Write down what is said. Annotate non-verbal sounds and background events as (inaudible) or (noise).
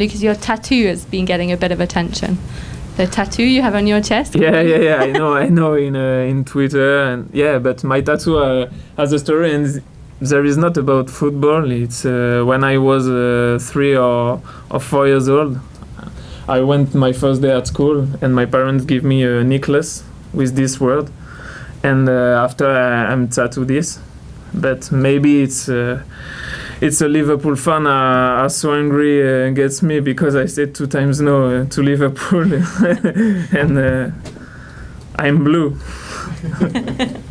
Lucas, your tattoo has been getting a bit of attention. The tattoo you have on your chest. Yeah, yeah, yeah. I know, I know. In uh, in Twitter and yeah, but my tattoo uh, has a story, and there is not about football. It's uh, when I was uh, three or or four years old. I went my first day at school, and my parents give me a necklace with this word, and uh, after I, I'm tattooed this. But maybe it's uh, it's a Liverpool fan uh, are so angry uh, against me because I said two times no uh, to Liverpool, (laughs) and uh, I'm blue. (laughs)